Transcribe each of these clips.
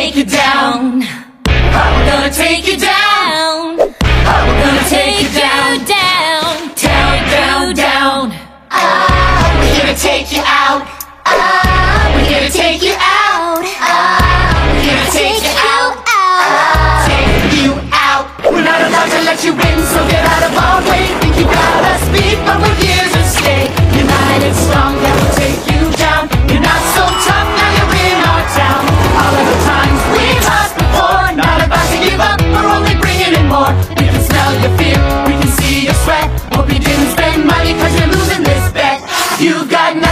take you down. I'm gonna take you down. fear. We can see your sweat. Hope you didn't spend money cause you're losing this bet. You got nothing.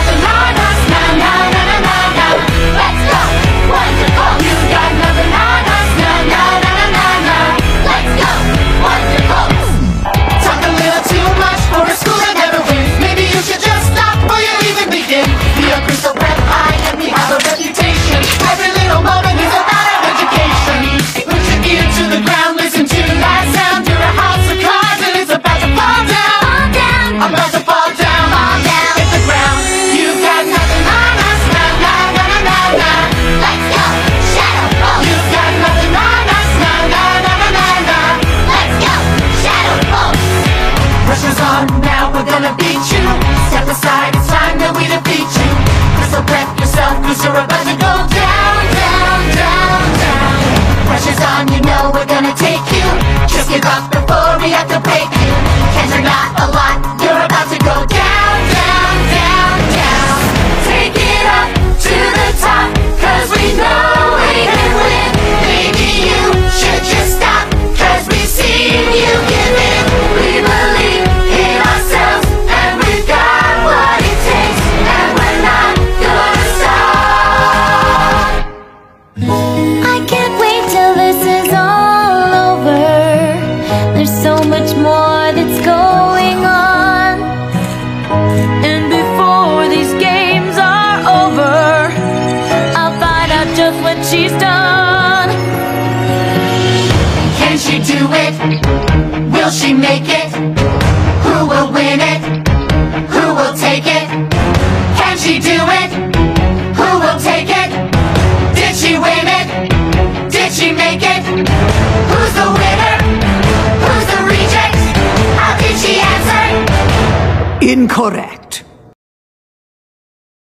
gonna beat you. Step aside, it's time that we defeat you. So prep yourself, cause you're about to go down, down, down, down. Pressure's on, you know we're gonna take you. Just give up before we have to break she's done. Can she do it? Will she make it? Who will win it? Who will take it? Can she do it? Who will take it? Did she win it? Did she make it? Who's the winner? Who's the reject? How did she answer? Incorrect.